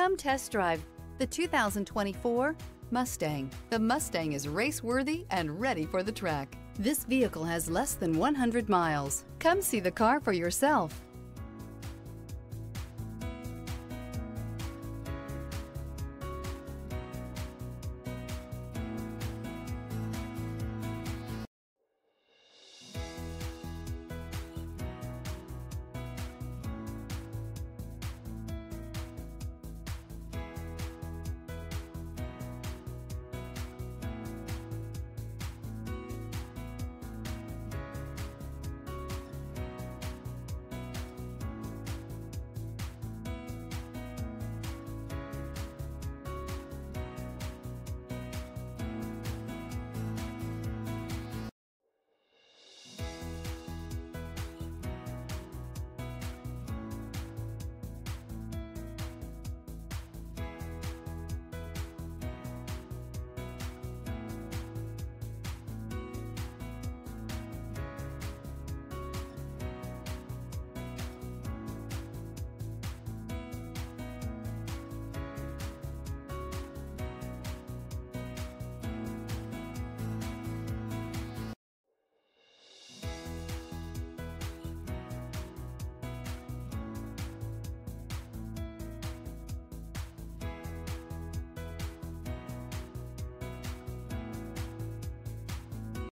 Come test drive the 2024 Mustang. The Mustang is race-worthy and ready for the track. This vehicle has less than 100 miles. Come see the car for yourself.